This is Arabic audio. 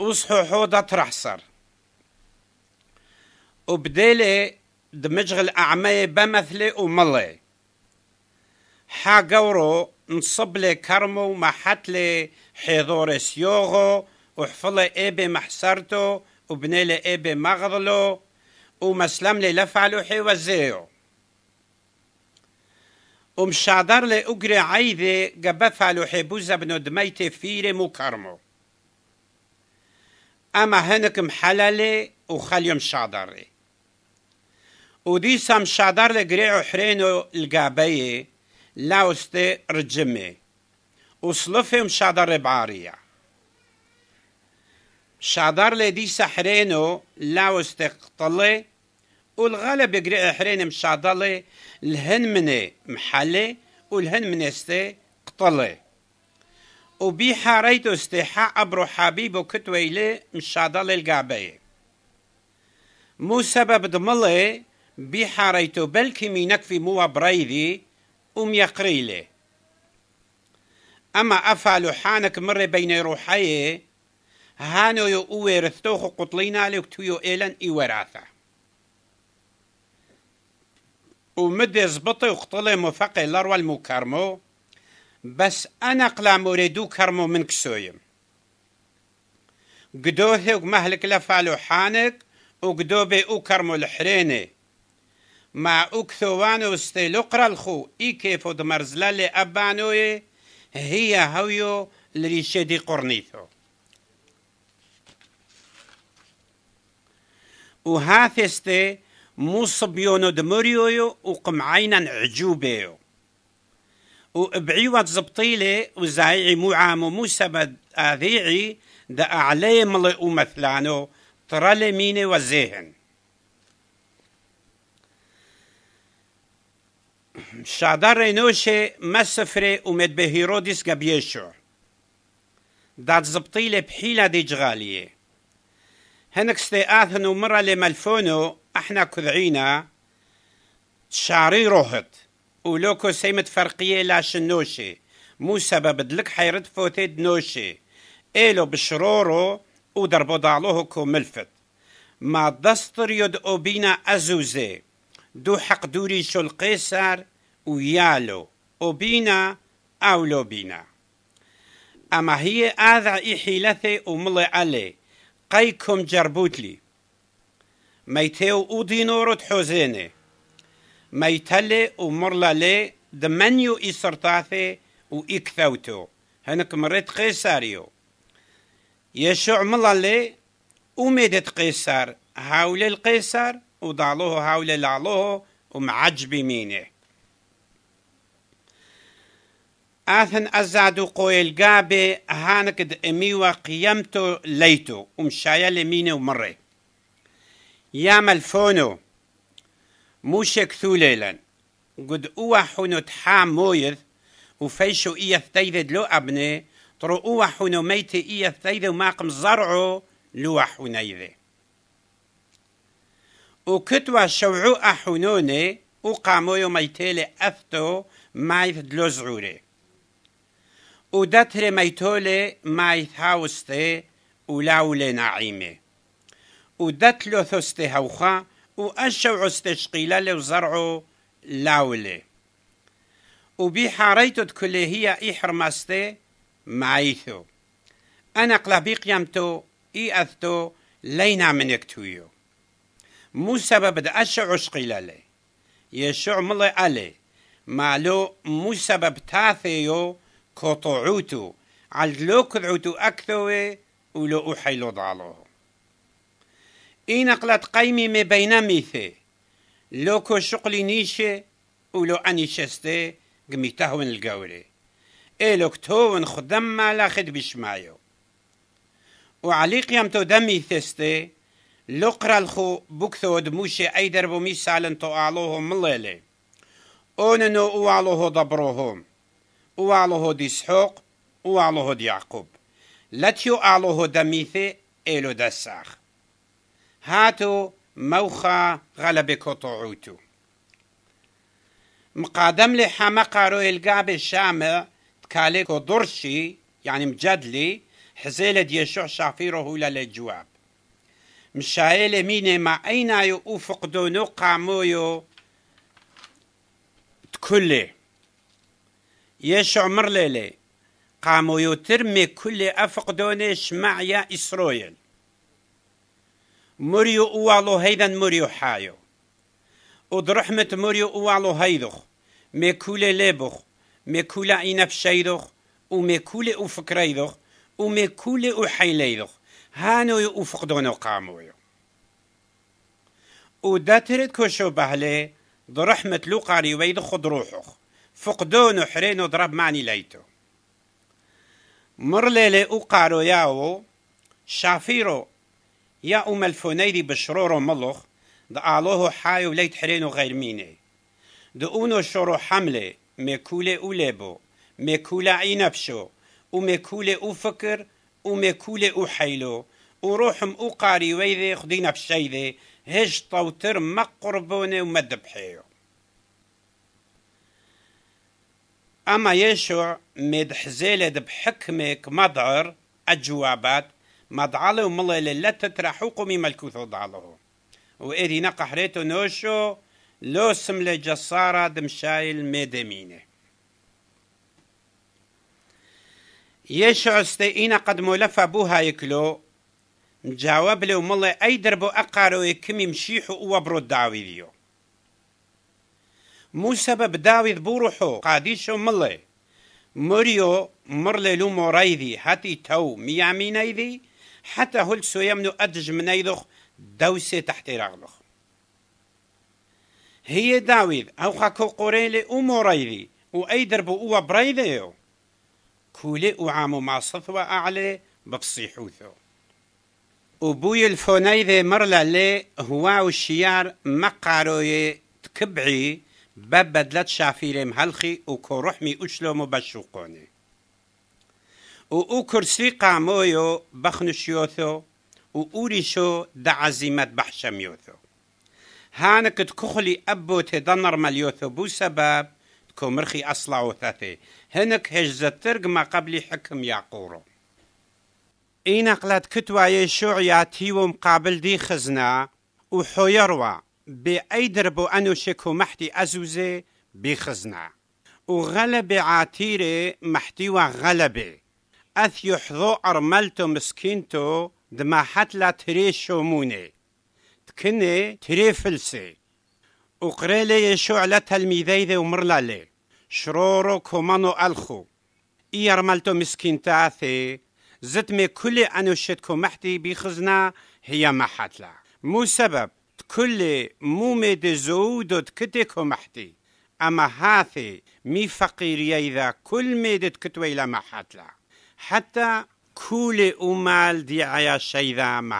وصحو حوضة ترحصر وبديلي دمجغ أعمي بمثلي وملي. حاقورو نصب لي كرمو محت لي حضور سيوغو وحفظي إيبي محسرتو وبنيلي إيبي مغضلو ومسلم لي لفعلو حي وزيو ومشادر لي أقري عيدي قبفعلو حبوزة بنو دميتي فيري مكرمو أما هنك محللي وخليهم شادري وديسا مشادر لي قريعو حرينو القابية لاوستي رجمي وصلفهم شادر بعارية شادر لي ديسا حرينو لاوستي قطلي والغلب يقرأ حرين مشادلي الهن مني محلي والهن استي قطلي وبي حاريتو استيحاء أبرو حبيب وكتويلي مشادلي القابي مو سبب دملي بي حاريتو بلكي مينك في مو بريدي أم يقريلي أما أفعل حانك مر بين روحي هانو يو أوي رثتوخ قطلينا لكتويو إيلان إوراثة ومد زبطي وقطلي مفقي لروى المكرمو بس أنا قلا مريدو كرمو من كسويم. قدوه ومهلك لفعلو حانك وقدوبي أو كرمو الحريني ما أكثوانو استيلقرا الخو إي كيفو دمرزلالي أبانوي هي هويو لريشدي قرنيثو. وهاثستي موصبيونو دمريويو وقمعينا عجوبيو. وابعيوات زبطيلي وزايعي معامو موسى آذيعي دا أعلي ملي ومثلانو ترالي ميني وزيهن. شادر رينوشي مسفري ومد بهيروديس قبيشو دات زبطيلي بحيلة دي جغالية. هنك استيقاثن مرة لملفونو أحنا كذعينا شعري روهت. ولوكو سيمت فرقية لا شنوشي مو سبب دلك حيرد فوتيد نوشي إيلو بشرورو ودربو ضعلوه كو ملفت. ما دستر يد أوبينا أزوزي. دو حق دوري شو القيسر ويالو أوبينا أو لو بينا. أما هي آذع إحيلثي وملي علي. قيكم جربوتلي. ميتيو ودينورو تحوزيني. ميتلي ومرلالي دمنيو إسرتاثي وإكثوتو هنك مريت قيساريو يشوع ملالي وميدت قيسار هاولي القيسر وضعلوه هاولي لعلوه ومعجبي مينه. آثن أزادو قويل قابي هانك دأميوة قيمتو ليتو ومشايا لمينه ومري يا ملفونو موشك ثوليلا قد أوى حنو تحام مويث وفيشو إيا ثيذد لو أبني ترو أوى حنو ميت إيا ثيذ وماقم زرعو لو حنيذي وكتوى شوعو أحنوني وقامو ميتيلي أثتو مايث دلو زعوري. ودتر ميتولي مايث هاوستي ولاولي نعيمي. ودتلو ثستي هوخا وأشو استشقيلة لو زرعو لاولي. وبي حاريتو كله هي إحرمستي معيثو أنا قلبي قيمتو إي أثتو لينا من يكتويو. مو سبب أشو عشقيلة لي. يشوع ملي علي مالو مو سبب تاثيو كوطعوتو على كذعوتو أكثوي ولو أحيلو ضالوه. إين قلت قيمي ما بين ميثي. لوكو شقلي نيشي ولو أني شستي قمي تهون القولي إيه كتون خدم ما لاخد بشمايو. وعليق يمتو دمي ثستي لقرا الخو بكثو دموشي أي دربو ميسالن تو أعلوهم مليلي. أوننو أوعلوه ضبروهم أوعلوه دي سحوق أوعلوه دي يعقوب. لتيو أعلوه دميثي إلو دساخ. هاتو موخا غلب كطعوتو مقادم لي حمقة رو القاب الشامع تكاليكو درشي يعني مجدلي حزيلة يشوع شافيره للجواب مشايل ميني ما أين يوفق دونو قامويو تكلي يشوع مرليلي قامويو ترمي كل أفق دونيش معيا إسرائيل مريو أوالو هيدا مريو حايو ودرحمة مريو أوالو هيدوخ ميكولي ليبوخ ميكولا إنف شيدوخ وميكولي أفكريدوخ وميكولي أحيليدوخ هانو يفقدونو قامويو وداترت كوشو بهلي درحمة لوقاري ويد خد روحوخ. فقدونو حرينو ضرب معني ليتو مرليلي أقارو ياو شافيرو يا أم بشرورو ملوخ دعالوه حايو ليت حرينو غير ميني. دعونو شورو حملة ميكولي أوليبو ميكولا عينبشو وميكولي أفكر وميكولي أحيلو وروحم أقاري ويذي خدينا بشيذي هج طوتر ما قربوني وما دبحيو أما يشوع مد حزيلة بحكمك مضعر الجوابات مضعله وملا لا تترحوق مما الكوثو ضعله وإذي نقحريتو نوشو لو سملة جسارة دمشايل ميدمينه يشع استينا قد ملفى بوها يكلو جاوب له ملا أي دربو اقارو يكمي مشيحو وبرو داويديو مو سبب داويد بوروحو قاديشو ملا مريو مرلي لو مورايدي هاتي تو ميامينيدي حتى هل سويمنو أدج منيدخ دوسي تحت رغلخ هي داويد أو خاكو قريلي وأي دربو أو بريديو. كولي وعامو مع صثوة أعلى بفصيحوثو وبوي الفونيذي مرلا لي هو والشيار مقاروي تكبعي ببدلت شافيري مهلخي وكورحمي أشلو مبشوقوني. وأو كرسي قامويو بخنشيوثو وأوريشو دعزيمت بحشميوثو هانك تكخلي أبو تدنر مليوثو بو سبب كومرخي أصلا وثاثي هنك هجزترق ما قبل حكم يعقورو إين قلت كتوا يشوع ياتيو مقابل دي خزنا وحويروا بأيدربو أنو شكو محتي أزوزي بخزنا وغلب عاتيري محتوى غلبي أث يحظو أرملتو مسكينتو دما حتلا تري شوموني تكني تري فلسي وقريلي يشوع لتلميذي ذي ومرلالي. شرورو كومانو ألخو. إيرملتو مسكين تاثي زتمي كل أنو شتكو محتي بخزنا هي محتلا مو سبب. كل مو ميد زود كتكو محتي. أما هاثي مي فقير يذا كل ميد كتوي لما حتلا حتى كل أمال دي عيا شيذا ما